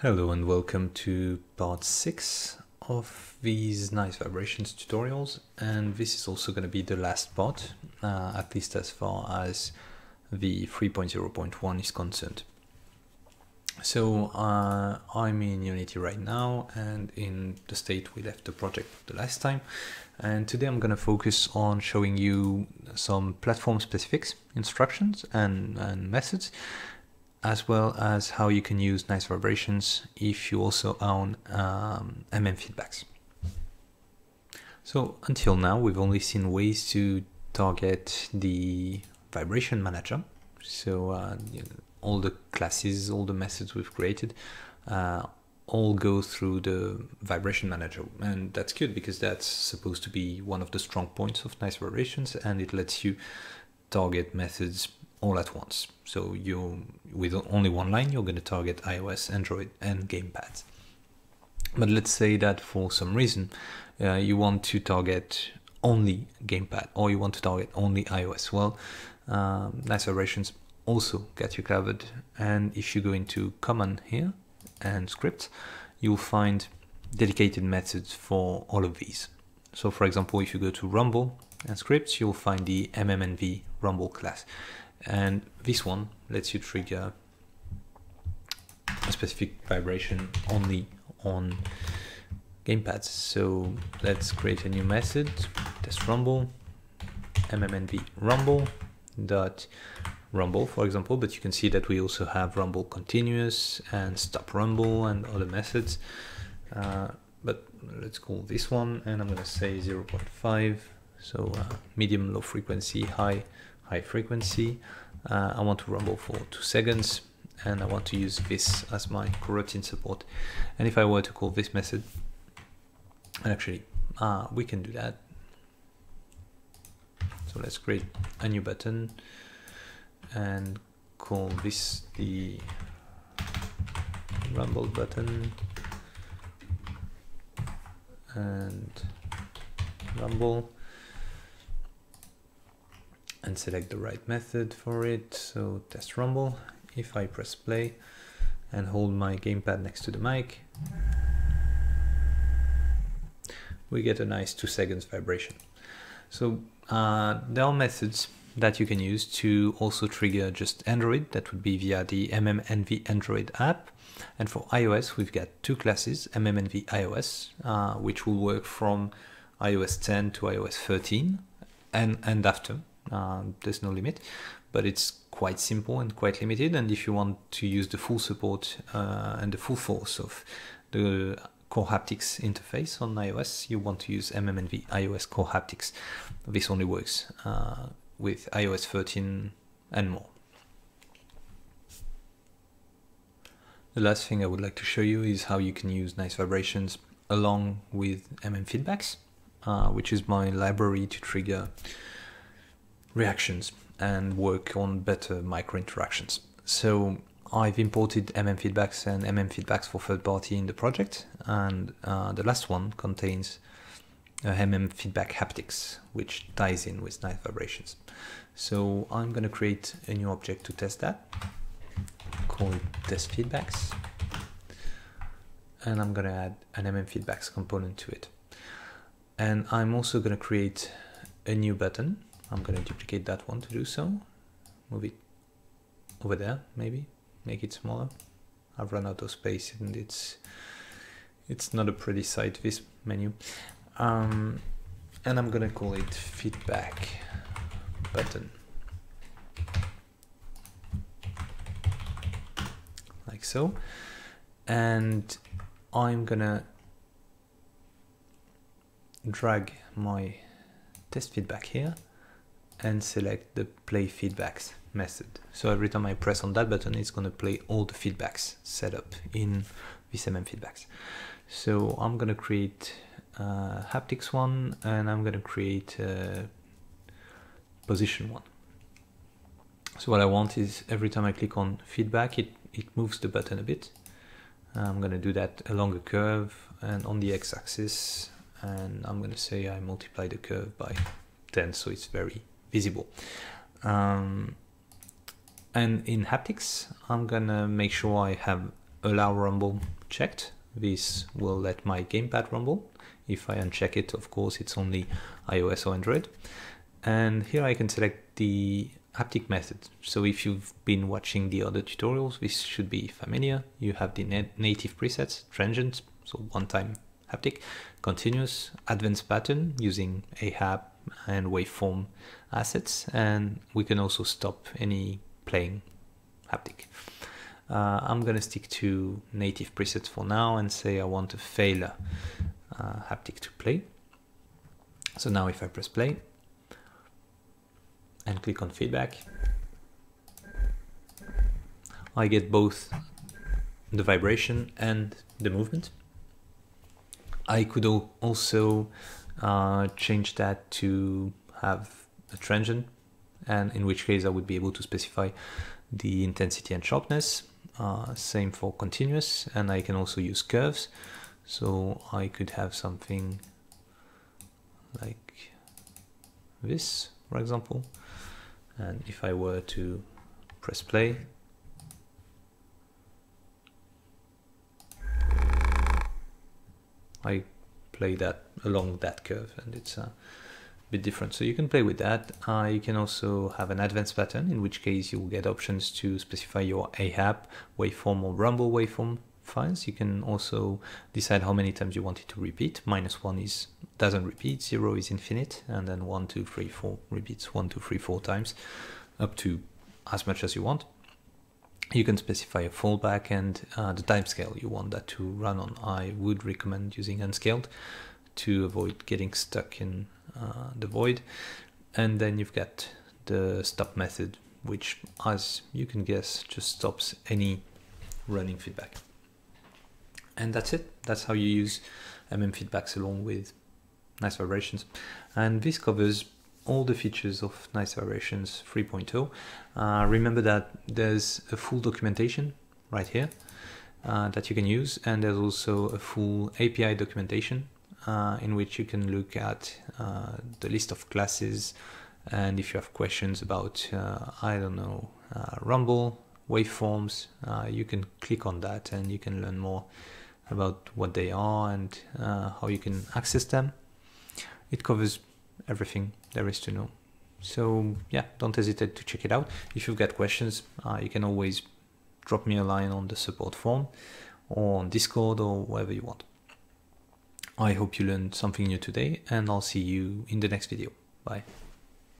Hello and welcome to part 6 of these nice vibrations tutorials and this is also going to be the last part, uh, at least as far as the 3.0.1 is concerned. So uh, I'm in Unity right now and in the state we left the project the last time and today I'm going to focus on showing you some platform specifics, instructions and, and methods as well as how you can use nice vibrations if you also own um, MM feedbacks. So until now we've only seen ways to target the vibration manager. So uh, you know, all the classes, all the methods we've created uh, all go through the vibration manager and that's good because that's supposed to be one of the strong points of nice vibrations and it lets you target methods all at once. So you, with only one line, you're going to target iOS, Android, and gamepads. But let's say that for some reason uh, you want to target only gamepad or you want to target only iOS. Well, um, nice vibrations also get you covered. And if you go into common here and script, you'll find dedicated methods for all of these. So for example, if you go to Rumble and scripts, you'll find the MMNV Rumble class and this one lets you trigger a specific vibration only on gamepads. So let's create a new method, test rumble, mmnv rumble dot rumble for example. But you can see that we also have rumble continuous and stop rumble and other methods. Uh, but let's call this one. And I'm gonna say 0.5 so uh, medium low frequency high high frequency. Uh, I want to rumble for two seconds and I want to use this as my coroutine support. And if I were to call this method, and actually uh, we can do that. So let's create a new button and call this the rumble button and rumble and select the right method for it. So test rumble. If I press play and hold my gamepad next to the mic, we get a nice two seconds vibration. So uh, there are methods that you can use to also trigger just Android. That would be via the MMNV Android app. And for iOS, we've got two classes, MMNV iOS, uh, which will work from iOS 10 to iOS 13 and, and after. Uh, there's no limit, but it's quite simple and quite limited. And if you want to use the full support uh, and the full force of the core haptics interface on iOS, you want to use MMNV iOS core haptics. This only works uh, with iOS 13 and more. The last thing I would like to show you is how you can use nice vibrations along with MM feedbacks, uh, which is my library to trigger reactions and work on better micro interactions. So I've imported MM feedbacks and MM feedbacks for third party in the project, and uh, the last one contains uh, MM feedback haptics, which ties in with nice vibrations. So I'm going to create a new object to test that, call it test feedbacks, and I'm going to add an MM feedbacks component to it. And I'm also going to create a new button I'm going to duplicate that one to do so. Move it over there, maybe. Make it smaller. I've run out of space and it's it's not a pretty sight, this menu. Um, and I'm going to call it feedback button. Like so. And I'm going to drag my test feedback here and select the play feedbacks method. So every time I press on that button, it's going to play all the feedbacks set up in VSMM feedbacks. So I'm going to create a haptics one and I'm going to create a position one. So what I want is every time I click on feedback, it, it moves the button a bit. I'm going to do that along a curve and on the x-axis and I'm going to say I multiply the curve by 10 so it's very visible. Um, and in haptics, I'm gonna make sure I have allow rumble checked. This will let my gamepad rumble. If I uncheck it, of course, it's only iOS or Android. And here I can select the haptic method. So if you've been watching the other tutorials, this should be familiar. You have the native presets, transient, so one-time haptic, continuous, advanced pattern using AHAP and waveform assets, and we can also stop any playing haptic. Uh, I'm gonna stick to native presets for now and say I want a failure uh, haptic to play. So now if I press play and click on feedback, I get both the vibration and the movement. I could also uh, change that to have a transient and in which case I would be able to specify the intensity and sharpness. Uh, same for continuous and I can also use curves. So I could have something like this for example. And if I were to press play I play that along that curve and it's a bit different. So you can play with that. Uh, you can also have an advanced pattern, in which case you'll get options to specify your AHAP waveform or rumble waveform files. You can also decide how many times you want it to repeat. Minus one is doesn't repeat, zero is infinite, and then one, two, three, four repeats one, two, three, four times, up to as much as you want you can specify a fallback and uh, the timescale you want that to run on. I would recommend using unscaled to avoid getting stuck in uh, the void. And then you've got the stop method, which, as you can guess, just stops any running feedback. And that's it. That's how you use MM feedbacks along with nice vibrations. And this covers all the features of Nice Vibrations 3.0. Uh, remember that there's a full documentation right here uh, that you can use, and there's also a full API documentation uh, in which you can look at uh, the list of classes. And if you have questions about, uh, I don't know, uh, Rumble, waveforms, you can click on that and you can learn more about what they are and how you can access them. It covers everything there is to know. So yeah, don't hesitate to check it out. If you've got questions, uh, you can always drop me a line on the support form or on Discord or wherever you want. I hope you learned something new today and I'll see you in the next video. Bye.